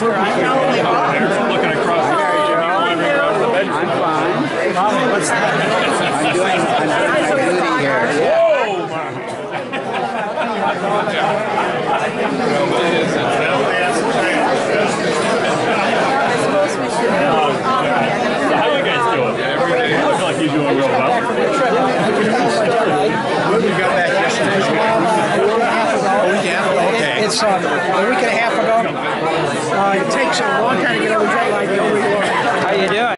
I'm not only looking across the stage and you're. I'm fine. I'm doing, I'm doing my duty here. Whoa! you guys doing? You like you're doing real well. We got back yesterday. Um, a week and a half ago. Uh, it takes a long time to get over jet lag.